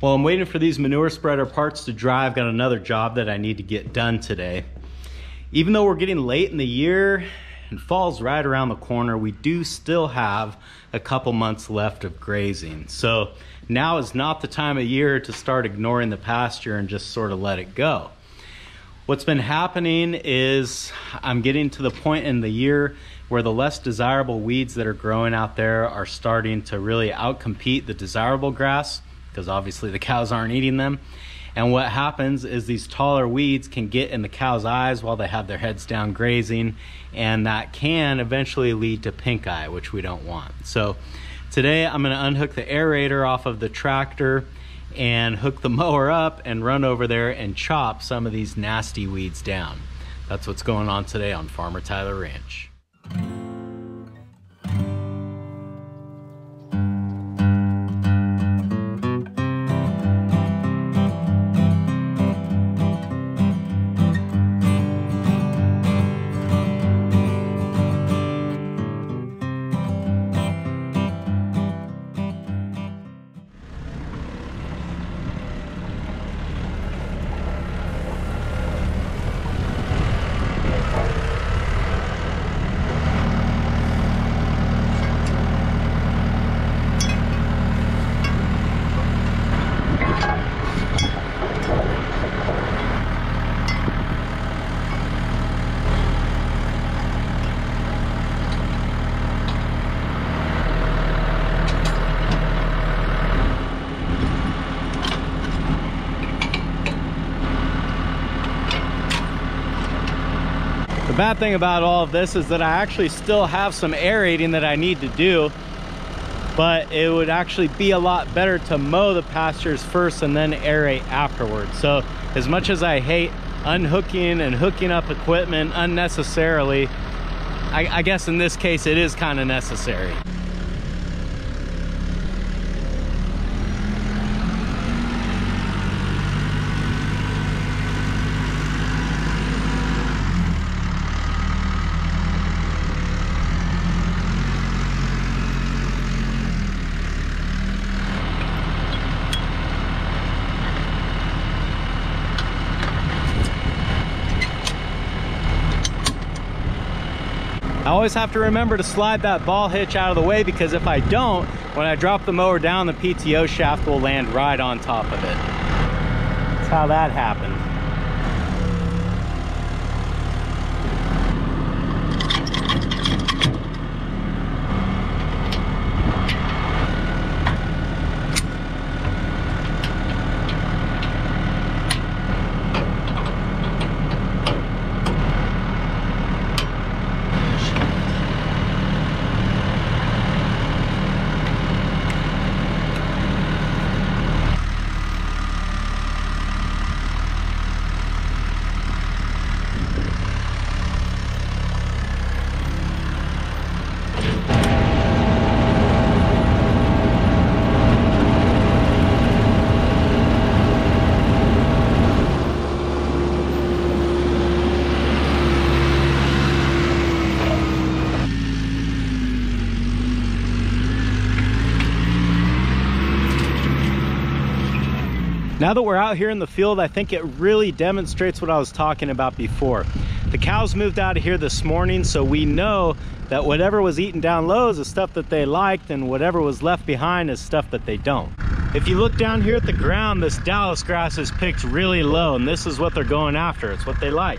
While I'm waiting for these manure spreader parts to dry, I've got another job that I need to get done today. Even though we're getting late in the year and fall's right around the corner, we do still have a couple months left of grazing. So now is not the time of year to start ignoring the pasture and just sort of let it go. What's been happening is I'm getting to the point in the year where the less desirable weeds that are growing out there are starting to really outcompete the desirable grass because obviously the cows aren't eating them. And what happens is these taller weeds can get in the cow's eyes while they have their heads down grazing, and that can eventually lead to pink eye, which we don't want. So today I'm going to unhook the aerator off of the tractor and hook the mower up and run over there and chop some of these nasty weeds down. That's what's going on today on Farmer Tyler Ranch. Bad thing about all of this is that I actually still have some aerating that I need to do but it would actually be a lot better to mow the pastures first and then aerate afterwards. So as much as I hate unhooking and hooking up equipment unnecessarily, I, I guess in this case it is kind of necessary. I always have to remember to slide that ball hitch out of the way because if I don't, when I drop the mower down, the PTO shaft will land right on top of it. That's how that happened. Now that we're out here in the field, I think it really demonstrates what I was talking about before. The cows moved out of here this morning, so we know that whatever was eaten down low is the stuff that they liked and whatever was left behind is stuff that they don't. If you look down here at the ground, this Dallas grass is picked really low and this is what they're going after. It's what they like.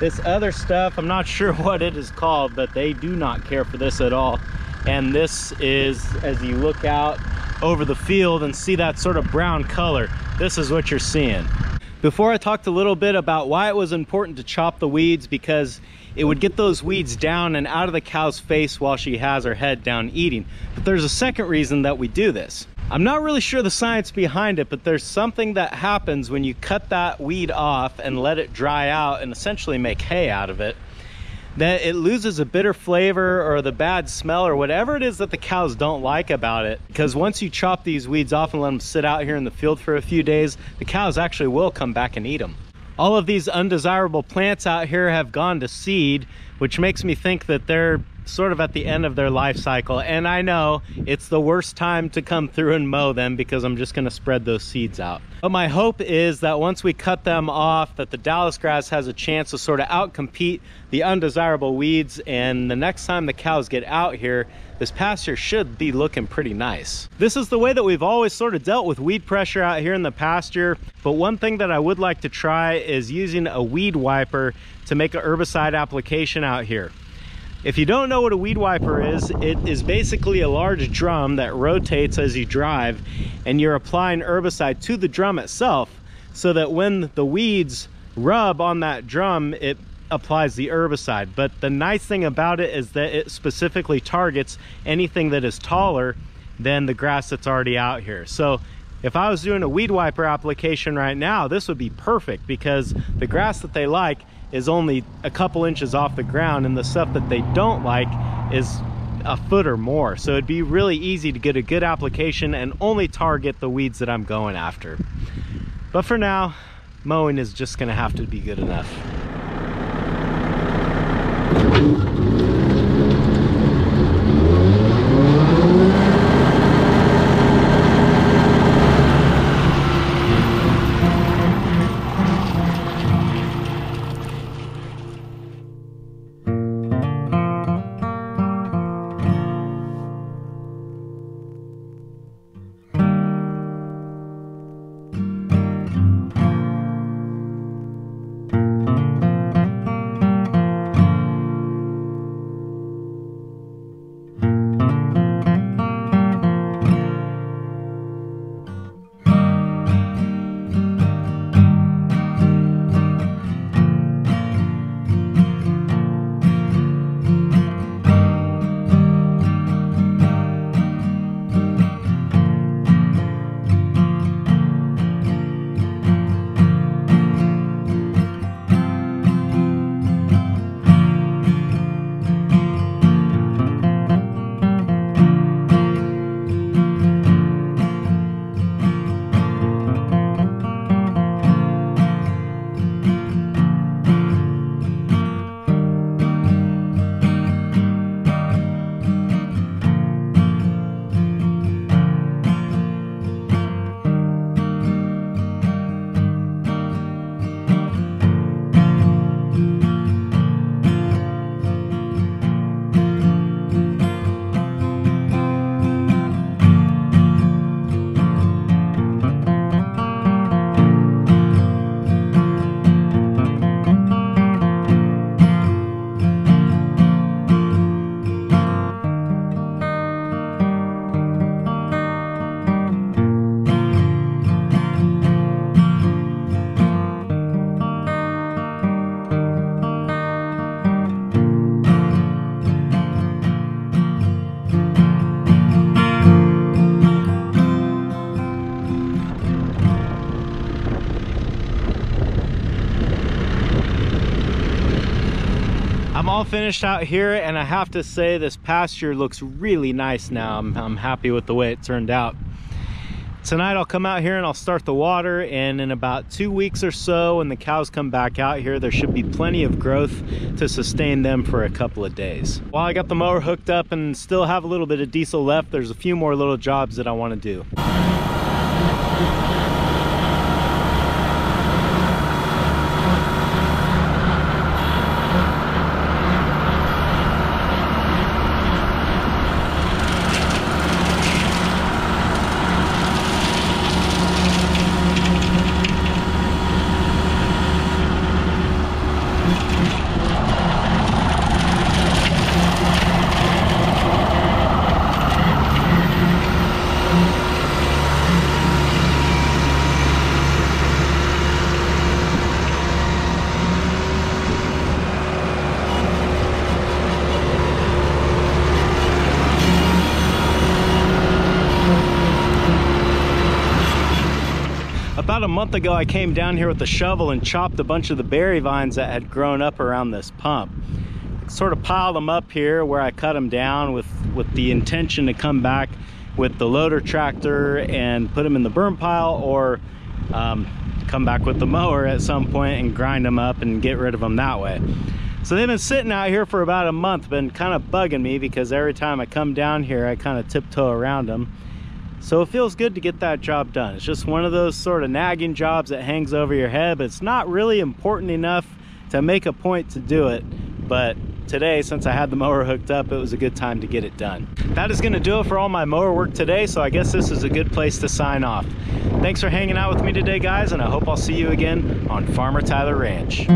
This other stuff, I'm not sure what it is called, but they do not care for this at all. And this is, as you look out over the field and see that sort of brown color, this is what you're seeing. Before I talked a little bit about why it was important to chop the weeds because it would get those weeds down and out of the cow's face while she has her head down eating. But there's a second reason that we do this. I'm not really sure the science behind it, but there's something that happens when you cut that weed off and let it dry out and essentially make hay out of it that it loses a bitter flavor or the bad smell or whatever it is that the cows don't like about it. Because once you chop these weeds off and let them sit out here in the field for a few days, the cows actually will come back and eat them. All of these undesirable plants out here have gone to seed, which makes me think that they're sort of at the end of their life cycle. And I know it's the worst time to come through and mow them because I'm just gonna spread those seeds out. But my hope is that once we cut them off, that the Dallas grass has a chance to sort of outcompete the undesirable weeds. And the next time the cows get out here, this pasture should be looking pretty nice. This is the way that we've always sort of dealt with weed pressure out here in the pasture. But one thing that I would like to try is using a weed wiper to make an herbicide application out here. If you don't know what a weed wiper is, it is basically a large drum that rotates as you drive and you're applying herbicide to the drum itself so that when the weeds rub on that drum, it applies the herbicide. But the nice thing about it is that it specifically targets anything that is taller than the grass that's already out here. So if I was doing a weed wiper application right now, this would be perfect because the grass that they like is only a couple inches off the ground and the stuff that they don't like is a foot or more. So it'd be really easy to get a good application and only target the weeds that I'm going after. But for now, mowing is just gonna have to be good enough. All finished out here and I have to say this pasture looks really nice now. I'm, I'm happy with the way it turned out. Tonight I'll come out here and I'll start the water and in about two weeks or so when the cows come back out here there should be plenty of growth to sustain them for a couple of days. While I got the mower hooked up and still have a little bit of diesel left there's a few more little jobs that I want to do. About a month ago, I came down here with a shovel and chopped a bunch of the berry vines that had grown up around this pump. Sort of piled them up here where I cut them down with, with the intention to come back with the loader tractor and put them in the burn pile or um, come back with the mower at some point and grind them up and get rid of them that way. So they've been sitting out here for about a month, been kind of bugging me because every time I come down here, I kind of tiptoe around them. So it feels good to get that job done. It's just one of those sort of nagging jobs that hangs over your head, but it's not really important enough to make a point to do it. But today, since I had the mower hooked up, it was a good time to get it done. That is gonna do it for all my mower work today, so I guess this is a good place to sign off. Thanks for hanging out with me today, guys, and I hope I'll see you again on Farmer Tyler Ranch.